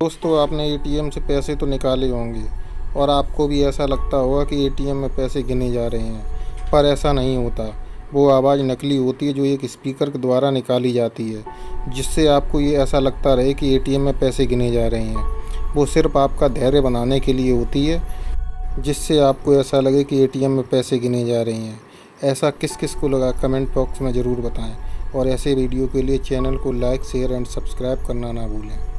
दोस्तों, आपने एटीएम से पैसे तो निकाले होंगे, और आपको भी ऐसा लगता होगा कि एटीएम में पैसे गिने जा रहे हैं, पर ऐसा नहीं होता। वो आवाज़ नकली होती है जो एक स्पीकर के द्वारा निकाली जाती है, जिससे आपको ये ऐसा लगता रहे कि एटीएम में पैसे गिने जा रहे हैं। वो सिर्फ़ आपका धैर्य बनाने के लिए होती है, जिससे आपको ऐसा लगे कि एटीएम में पैसे गिने जा रहे हैं। ऐसा किस किस को लगा, कमेंट बॉक्स में ज़रूर बताएँ, और ऐसे वीडियो के लिए चैनल को लाइक, शेयर एंड सब्सक्राइब करना ना भूलें।